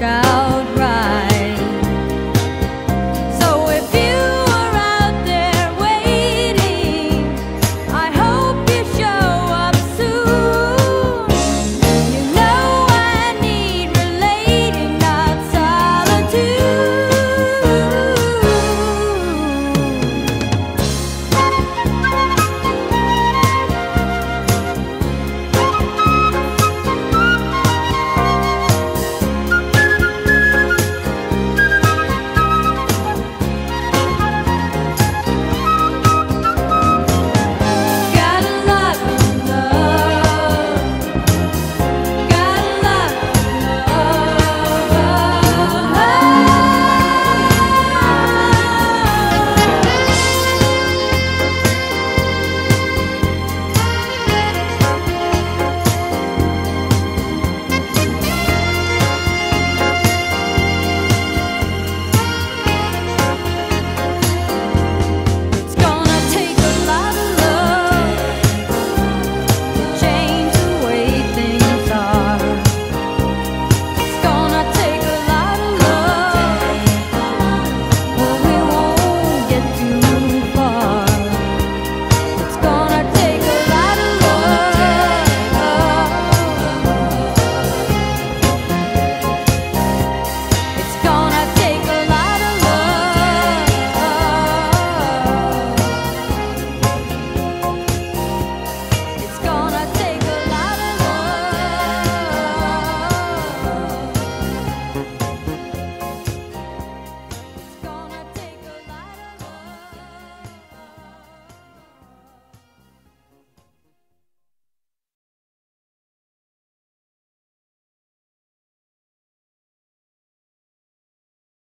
God.